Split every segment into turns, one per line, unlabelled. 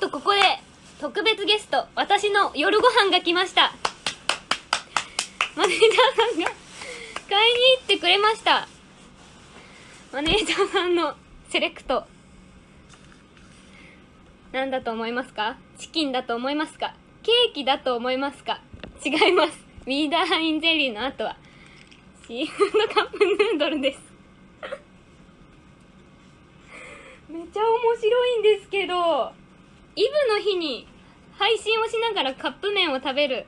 とここで特別ゲスト私の夜ご飯が来ました。マネージャーさんが買いに行ってくれました。マネージャーさんのセレクト。何だと思いますか？チキンだと思いますか？ケーキだと思いますか？違います。ウィーダーハインゼリーの後はシーフードカップヌードルです。めっちゃ面白いんですけど。イブの日に配信をしながらカップ麺を食べる。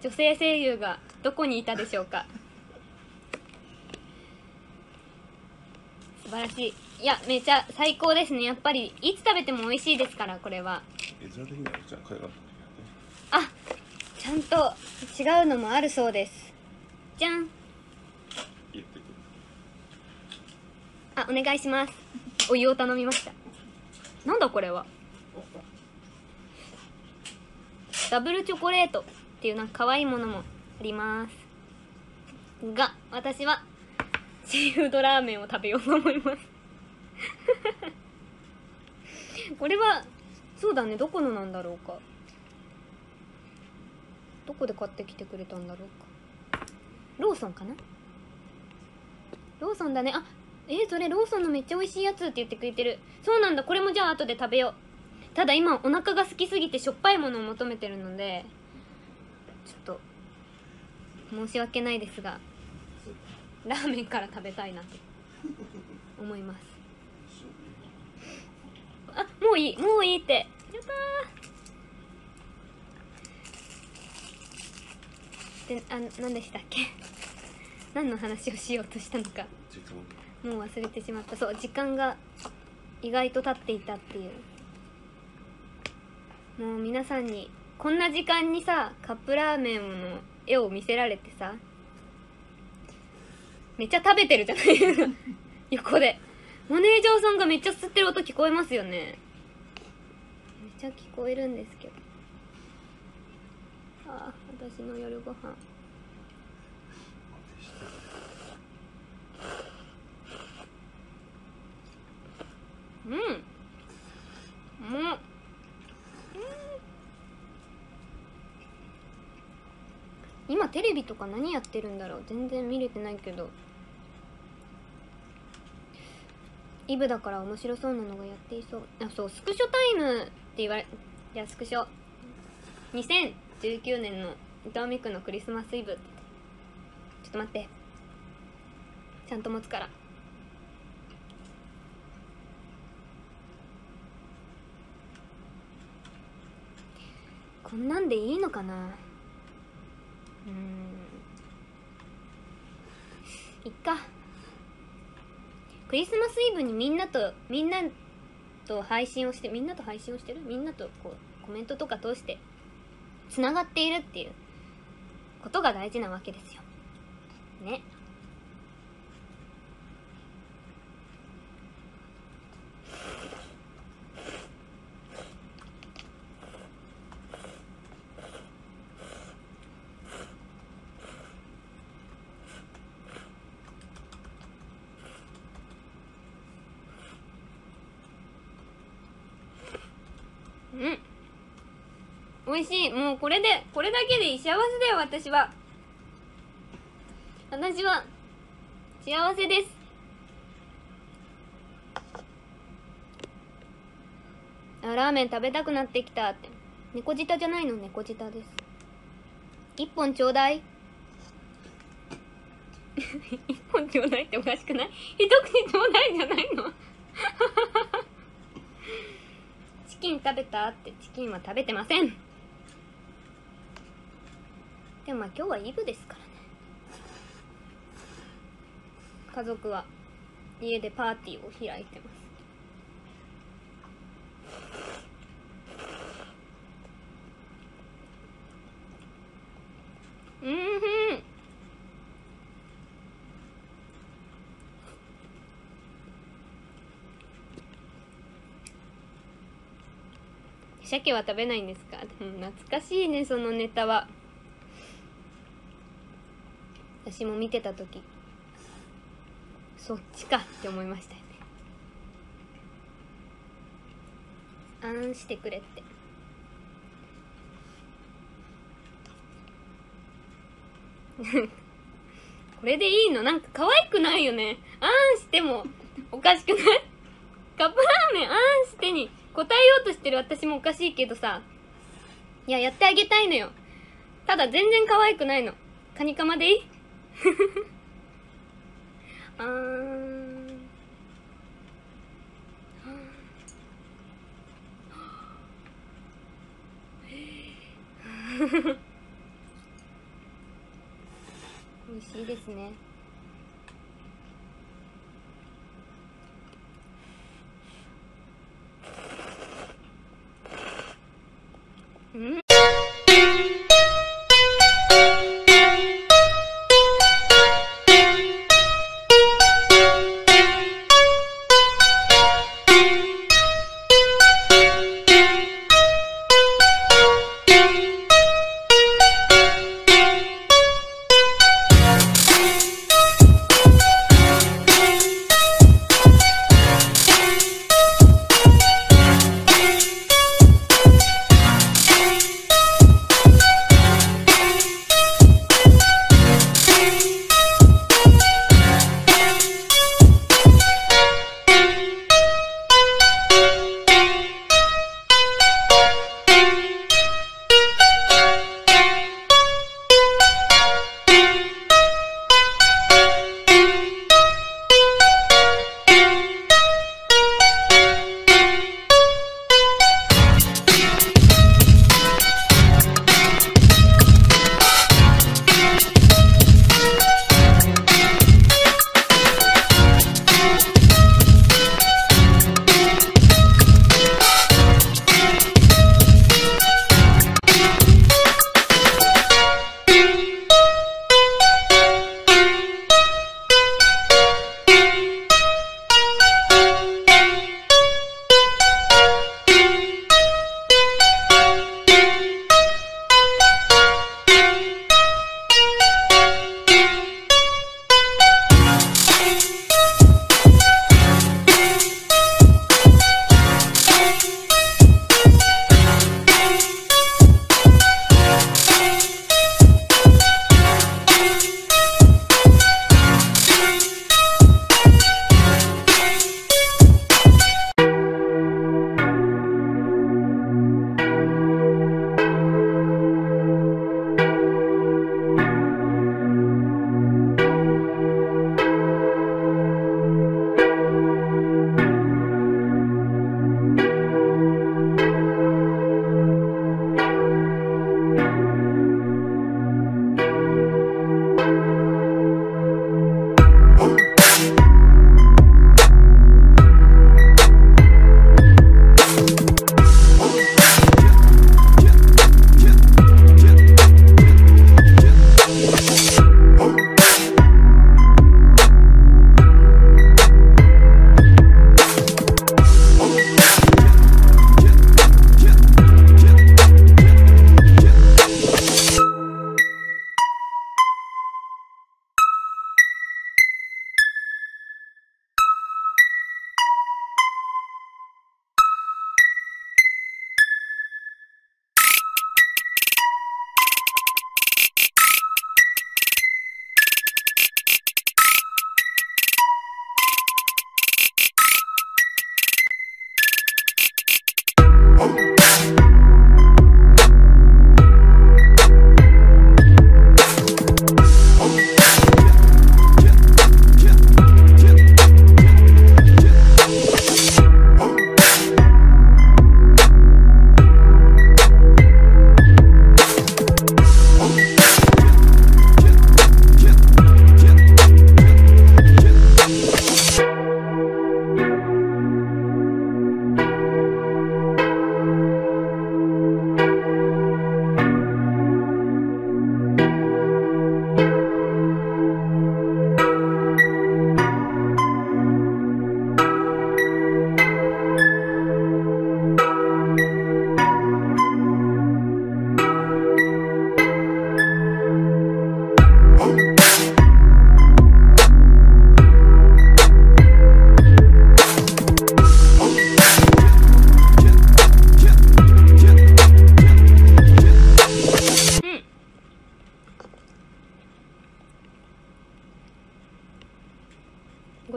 女性声優がどこにいたでしょうか。素晴らしい。いやめちゃ最高ですね。やっぱりいつ食べても美味しいですからこれは。あちゃんと違うのもあるそうです。じゃん。あお願いします。お湯を頼みましたなんだこれは。ダブルチョコレートっていうなんか可愛いものもありますが私はシーフードラーメンを食べようと思います。これはそうだねどこのなんだろうか。どこで買ってきてくれたんだろうか。ローソンかな？ローソンだね。あえ、それローソンのめっちゃ美味しいやつって言ってくれてる。そうなんだ。これもじゃあ後で食べよう。ただ今お腹が空きすぎてしょっぱいものを求めてるのでちょっと申し訳ないですがラーメンから食べたいなと思います。あもういい。もういいって。やったー。であ何でしたっけ？何の話をしようとしたのか。
時間
もう忘れてしまった。そう時間が意外と経っていたっていう。もう皆さんにこんな時間にさカップラーメンの絵を見せられてさめっちゃ食べてるじゃない？ですか横で。マネージャーさんがめっちゃ吸ってる音聞こえますよね。めっちゃ聞こえるんですけど。ああ私の夜ご飯うんもう今テビとか何やってるんだろう。全然見れてないけど。イブだから面白そうなのがやっていそう。あそうスクショタイムって言われじゃあスクショ。2019年の伊藤美久のクリスマスイブ。ちょっと待って。ちゃんと持つから。こんなんでいいのかなうーんいっか。クリスマスイブにみんなとみんなと配信をしてみんなと配信をしてる？みんなとこうコメントとか通してつながっているっていうことが大事なわけですよ。ね。美味しい。もうこれでこれだけで幸せだよ私は。私は幸せです。あラーメン食べたくなってきたって。猫舌じゃないの？猫舌です。一本ちょうだい。一本ちょうだいっておかしくない？一口ちょうだいじゃないの？チキン食べたって。チキンは食べてません。でもまあ今日はイブですからね。家族は家でパーティーを開いてます。うんふん。鮭は食べないんですか？懐かしいねそのネタは。私も見てた時。そっちかって思いましたよね。あんしてくれって。これでいいの？なんか可愛くないよね。あんしてもおかしくない？カップラーメンあんしてに答えようとしてる。私もおかしいけどさ。いややってあげたいのよ。ただ全然可愛くないの。カニカマでいい？あーん。美味しいですね。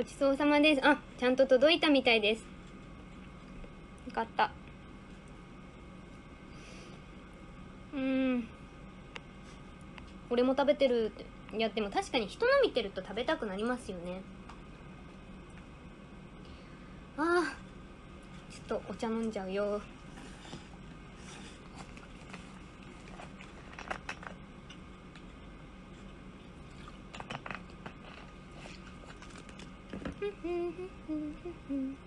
ちそうさまです。あちゃんと届いたみたいです。よかった。うん。俺も食べてるっていやでも確かに人の見てると食べたくなりますよね。ああちょっとお茶飲んじゃうよ。Mm-hmm.